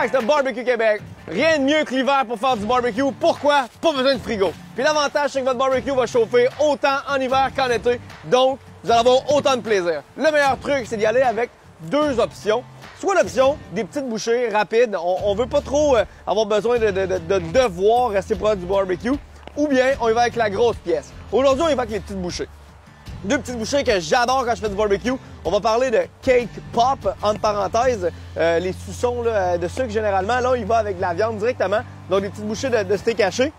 Max de Barbecue Québec. Rien de mieux que l'hiver pour faire du barbecue. Pourquoi? Pas besoin de frigo. Puis l'avantage, c'est que votre barbecue va chauffer autant en hiver qu'en été. Donc, vous allez avoir autant de plaisir. Le meilleur truc, c'est d'y aller avec deux options. Soit l'option des petites bouchées rapides. On, on veut pas trop euh, avoir besoin de devoir rester proche du barbecue. Ou bien, on y va avec la grosse pièce. Aujourd'hui, on y va avec les petites bouchées. Deux petites bouchées que j'adore quand je fais du barbecue. On va parler de cake pop, entre parenthèses, euh, les suçons là, de sucre généralement. Là, il va avec de la viande directement, donc des petites bouchées de, steak haché.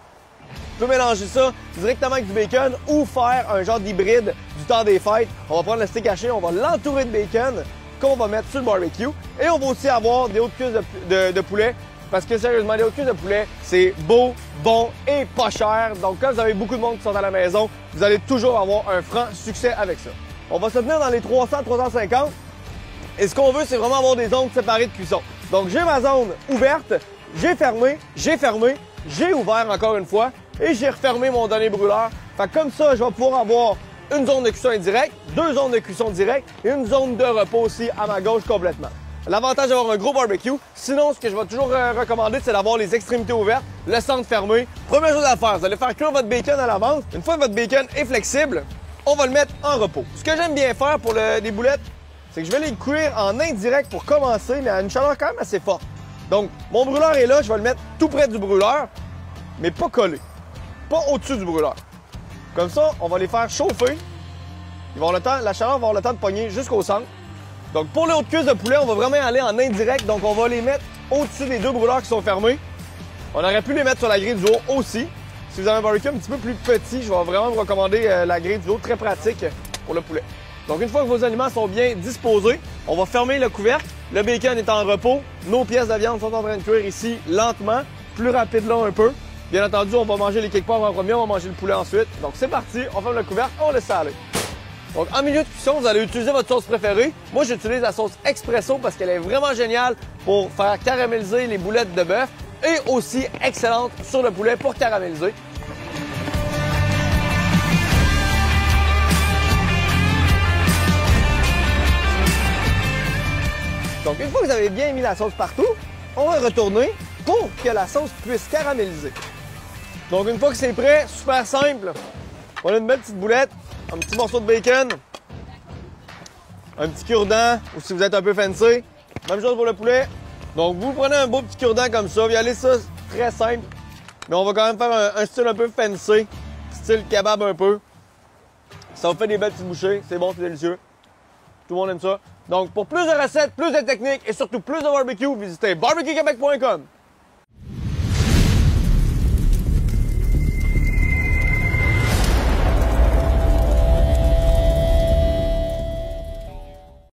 Tu peux mélanger ça directement avec du bacon ou faire un genre d'hybride du temps des fêtes. On va prendre le steak haché, on va l'entourer de bacon qu'on va mettre sur le barbecue. Et on va aussi avoir des hautes cuisses de poulet parce que sérieusement, les cuisses de poulet, c'est beau, bon et pas cher. Donc quand vous avez beaucoup de monde qui sont à la maison, vous allez toujours avoir un franc succès avec ça. On va se tenir dans les 300-350. Et ce qu'on veut, c'est vraiment avoir des zones séparées de cuisson. Donc j'ai ma zone ouverte, j'ai fermé, j'ai fermé, j'ai ouvert encore une fois et j'ai refermé mon dernier brûleur. Fait que comme ça, je vais pouvoir avoir une zone de cuisson indirecte, deux zones de cuisson directe et une zone de repos aussi à ma gauche complètement. L'avantage d'avoir un gros barbecue. Sinon, ce que je vais toujours euh, recommander, c'est d'avoir les extrémités ouvertes, le centre fermé. Première chose à faire, vous allez faire cuire votre bacon à l'avance. Une fois que votre bacon est flexible, on va le mettre en repos. Ce que j'aime bien faire pour le, les boulettes, c'est que je vais les cuire en indirect pour commencer, mais à une chaleur quand même assez forte. Donc, mon brûleur est là, je vais le mettre tout près du brûleur, mais pas collé. Pas au-dessus du brûleur. Comme ça, on va les faire chauffer. Ils vont la chaleur va avoir le temps de pogner jusqu'au centre. Donc pour les hautes cuisses de poulet, on va vraiment aller en indirect. Donc on va les mettre au-dessus des deux brûleurs qui sont fermés. On aurait pu les mettre sur la grille du haut aussi. Si vous avez un barbecue un petit peu plus petit, je vais vraiment vous recommander euh, la grille du haut, très pratique pour le poulet. Donc une fois que vos aliments sont bien disposés, on va fermer le couvercle. Le bacon est en repos. Nos pièces de viande sont en train de cuire ici lentement, plus rapide là un peu. Bien entendu, on va manger les cake en premier, on va manger le poulet ensuite. Donc c'est parti, on ferme le couvercle, on laisse ça aller. Donc, en milieu de cuisson, vous allez utiliser votre sauce préférée. Moi, j'utilise la sauce expresso parce qu'elle est vraiment géniale pour faire caraméliser les boulettes de bœuf et aussi excellente sur le poulet pour caraméliser. Donc, une fois que vous avez bien mis la sauce partout, on va retourner pour que la sauce puisse caraméliser. Donc, une fois que c'est prêt, super simple, on a une belle petite boulette, un petit morceau de bacon, un petit cure-dent, ou si vous êtes un peu fancy, même chose pour le poulet. Donc, vous prenez un beau petit cure-dent comme ça, vous y allez ça, très simple, mais on va quand même faire un, un, style un peu fancy, style kebab un peu. Ça vous fait des belles petites bouchées, c'est bon, c'est délicieux. Tout le monde aime ça. Donc, pour plus de recettes, plus de techniques et surtout plus de barbecue, visitez barbecuequebec.com.